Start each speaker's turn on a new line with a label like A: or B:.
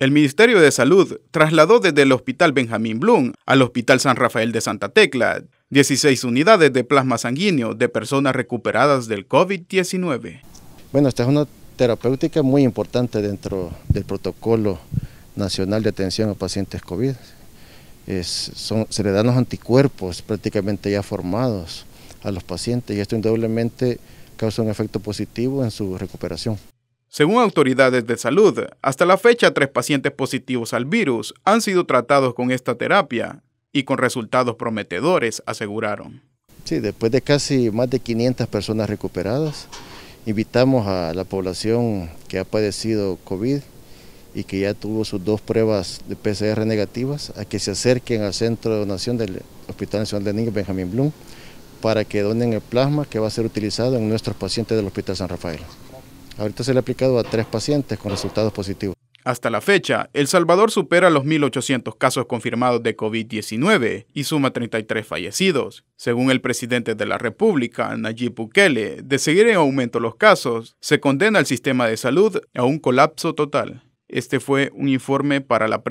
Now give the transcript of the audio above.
A: El Ministerio de Salud trasladó desde el Hospital Benjamín Blum al Hospital San Rafael de Santa Tecla 16 unidades de plasma sanguíneo de personas recuperadas del COVID-19.
B: Bueno, esta es una terapéutica muy importante dentro del protocolo nacional de atención a pacientes COVID. se le dan los anticuerpos prácticamente ya formados a los pacientes y esto indudablemente causa un efecto positivo en su recuperación.
A: Según autoridades de salud, hasta la fecha tres pacientes positivos al virus han sido tratados con esta terapia y con resultados prometedores, aseguraron.
B: Sí, después de casi más de 500 personas recuperadas, invitamos a la población que ha padecido COVID y que ya tuvo sus dos pruebas de PCR negativas a que se acerquen al centro de donación del Hospital Nacional de Niños Benjamín Blum para que donen el plasma que va a ser utilizado en nuestros pacientes del Hospital San Rafael. Ahorita se le ha aplicado a tres pacientes con resultados positivos.
A: Hasta la fecha, El Salvador supera los 1.800 casos confirmados de COVID-19 y suma 33 fallecidos. Según el presidente de la República, Nayib Bukele, de seguir en aumento los casos, se condena al sistema de salud a un colapso total. Este fue un informe para la.